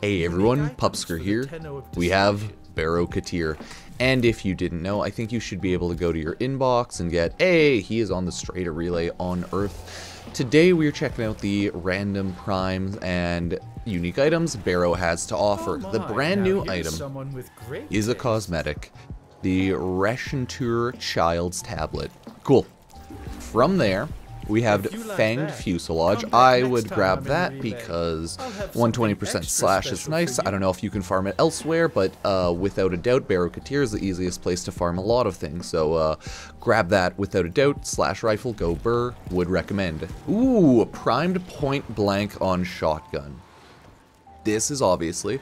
Hey everyone, Pupsker here. We have Baro Ki'Teer. And if you didn't know, I think you should be able to go to your inbox and get, hey, he is on the Strata Relay on Earth. Today we are checking out the random primes and unique items Baro has to offer. Oh the brand now new item is a cosmetic, the Reshantur Child's Tablet. Cool. From there, we have If you like Fanged Fuselage. I would grab that because I'll have something 120% slash is nice. I don't know if you can farm it elsewhere, but uh, without a doubt, Baro Ki'Teer is the easiest place to farm a lot of things. So uh, grab that without a doubt. Slash rifle, go burr, would recommend. Ooh, primed point blank on shotgun. This is obviously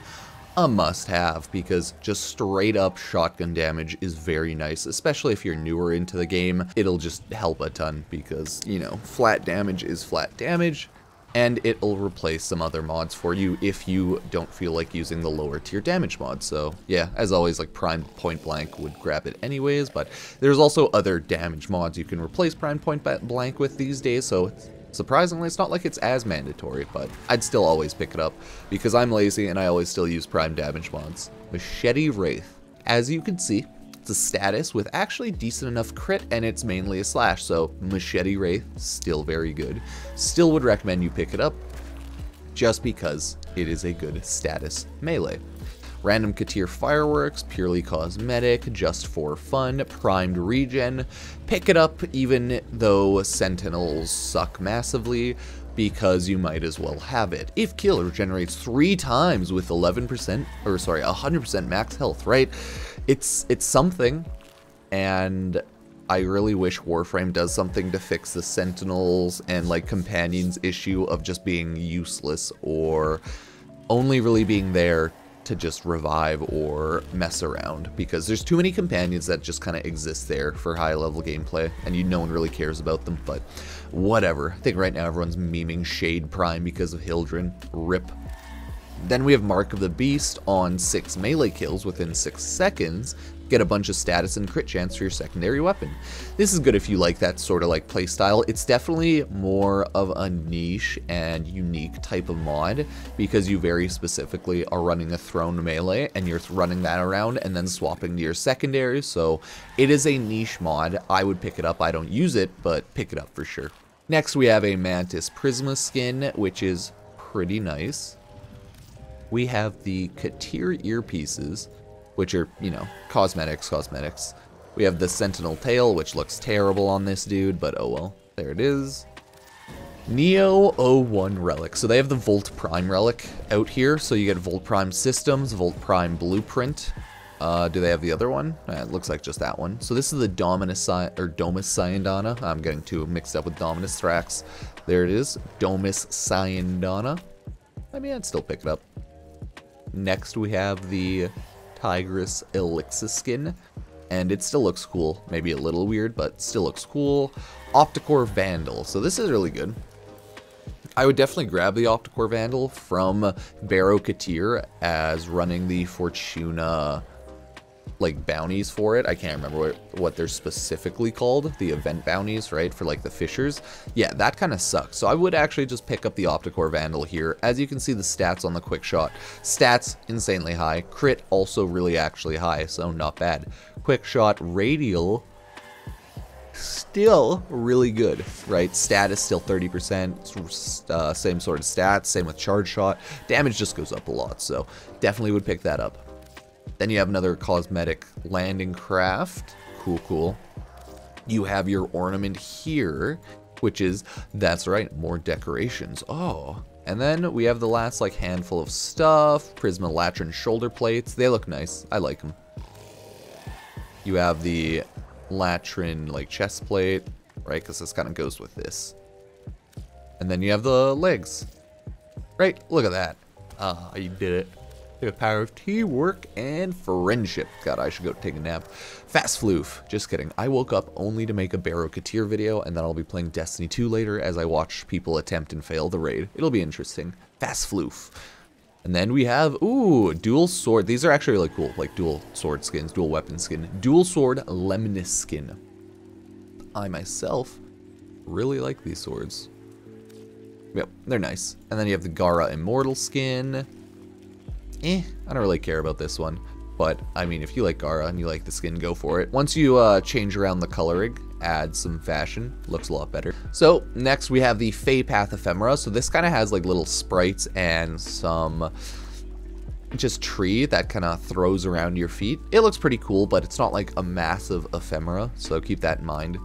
a must-have because just straight up shotgun damage is very nice, especially if you're newer into the game. It'll just help a ton because, you know, flat damage is flat damage and it'll replace some other mods for you if you don't feel like using the lower tier damage mod. So yeah, as always, like Prime Point Blank would grab it anyways, but there's also other damage mods you can replace Prime Point Blank with these days, so it's Surprisingly, it's not like it's as mandatory, but I'd still always pick it up because I'm lazy and I always still use prime damage mods. Machete Wraith. As you can see, it's a status with actually decent enough crit and it's mainly a slash, so Machete Wraith, still very good. Still would recommend you pick it up just because it is a good status melee. Random Ki'Teer Fireworks, purely cosmetic, just for fun, primed regen. Pick it up even though Sentinels suck massively, because you might as well have it. If kill regenerates three times with 11%, or sorry, 100% max health, right? It's, it's something, and I really wish Warframe does something to fix the Sentinels and like Companions issue of just being useless or only really being there to just revive or mess around because there's too many companions that just kind of exist there for high level gameplay and you no one really cares about them but whatever. I think right now everyone's memeing Shade Prime because of Hildryn. Rip then we have Mark of the Beast on 6 melee kills within 6 seconds. Get a bunch of status and crit chance for your secondary weapon. This is good if you like that sort of like playstyle. It's definitely more of a niche and unique type of mod because you very specifically are running a thrown melee and you're running that around and then swapping to your secondary. So it is a niche mod. I would pick it up. I don't use it, but pick it up for sure. Next we have a Mantis Prisma skin, which is pretty nice we have the Ki'Teer earpieces, which are, you know, cosmetics, cosmetics. We have the Sentinel tail, which looks terrible on this dude, but oh well. There it is. Neo 01 Relic. So they have the Volt Prime Relic out here. So you get Volt Prime Systems, Volt Prime Blueprint. Uh, do they have the other one? Uh, it looks like just that one. So this is the Dominus or Domus Syandana. I'm getting too mixed up with Dominus Thrax. There it is. Domus Syandana. I mean, I'd still pick it up. Next, we have the Tigris Elixir skin, and it still looks cool. Maybe a little weird, but still looks cool. Opticore Vandal. So this is really good. I would definitely grab the Opticore Vandal from Baro Ki'Teer as running the Fortuna like bounties for it. I can't remember what, what they're specifically called, the event bounties, right, for like the fishers. Yeah, that kind of sucks. So I would actually just pick up the Opticore Vandal here. As you can see the stats on the quick shot. Stats insanely high. Crit also really actually high, so not bad. Quick shot radial still really good, right? Stat is still 30%, uh, same sort of stats, same with charge shot. Damage just goes up a lot, so definitely would pick that up. Then you have another cosmetic landing craft. Cool, cool. You have your ornament here, which is, that's right, more decorations. Oh. And then we have the last like handful of stuff. Prisma Latrin shoulder plates. They look nice. I like them. You have the Latrin like chest plate, right? Because this kind of goes with this. And then you have the legs. Right? Look at that. Ah, you did it. The power of teamwork and friendship. God, I should go take a nap. Fast floof. Just kidding. I woke up only to make a Baro Ki'Teer video, and then I'll be playing Destiny 2 later as I watch people attempt and fail the raid. It'll be interesting. Fast floof. And then we have, ooh, dual sword. These are actually really cool, like dual sword skins, dual weapon skin. Dual sword Lemnis skin. I myself really like these swords. Yep, they're nice. And then you have the Gara Immortal skin. Eh, I don't really care about this one. But, I mean, if you like Gara and you like the skin, go for it. Once you uh, change around the coloring, add some fashion, looks a lot better. So, next we have the Fey Path Ephemera. So this kind of has like little sprites and some just tree that kind of throws around your feet. It looks pretty cool, but it's not like a massive ephemera, so keep that in mind.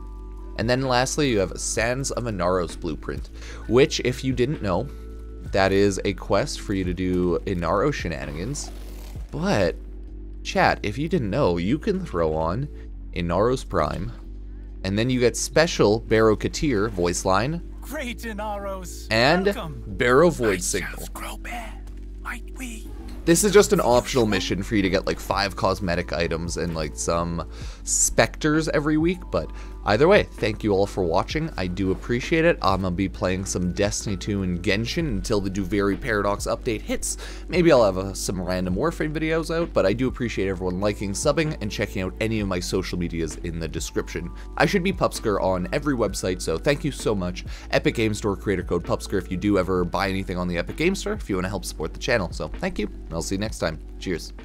And then lastly, you have Sands of Inaros Blueprint, which, if you didn't know, that is a quest for you to do Inaro shenanigans. But, chat, if you didn't know, you can throw on Inaros Prime, and then you get special Baro Ki'Teer voice line, Great Inaros. and Welcome. Baro Void Signal. grow bad. Might we? This is just an optional mission for you to get like five cosmetic items and like some specters every week, but either way, thank you all for watching. I do appreciate it. I'm gonna be playing some Destiny 2 and Genshin until the Duviri Paradox update hits. Maybe I'll have uh, some random Warframe videos out, but I do appreciate everyone liking, subbing, and checking out any of my social medias in the description. I should be Pupsker on every website, so thank you so much. Epic Game Store creator code Pupsker if you do ever buy anything on the Epic Game Store, if you want to help support the channel. So thank you, and I'll see you next time. Cheers.